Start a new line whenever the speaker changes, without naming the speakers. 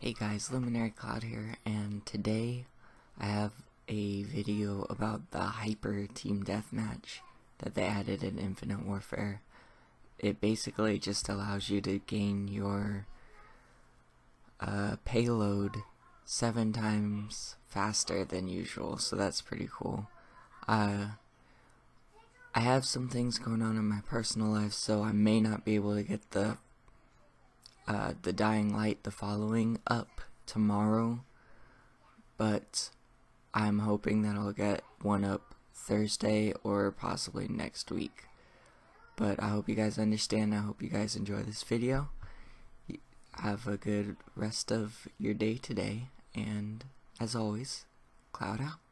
Hey guys, Luminary Cloud here, and today I have a video about the Hyper Team Deathmatch that they added in Infinite Warfare. It basically just allows you to gain your uh, payload seven times faster than usual, so that's pretty cool. Uh, I have some things going on in my personal life, so I may not be able to get the uh, the Dying Light, the following up tomorrow, but I'm hoping that I'll get one up Thursday or possibly next week. But I hope you guys understand. I hope you guys enjoy this video. Have a good rest of your day today, and as always, cloud out.